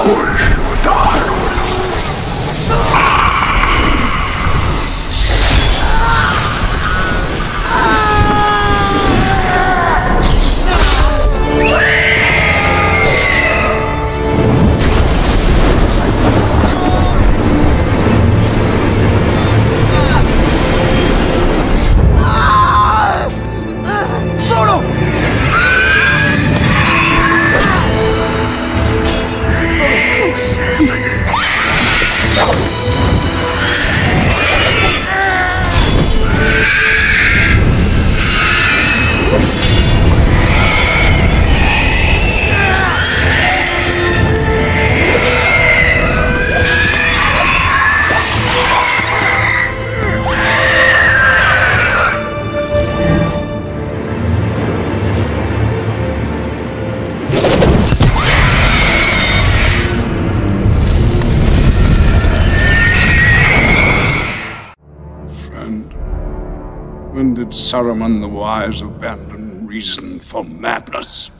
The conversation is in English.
Friend, When did Saruman the Wise abandon reason for madness?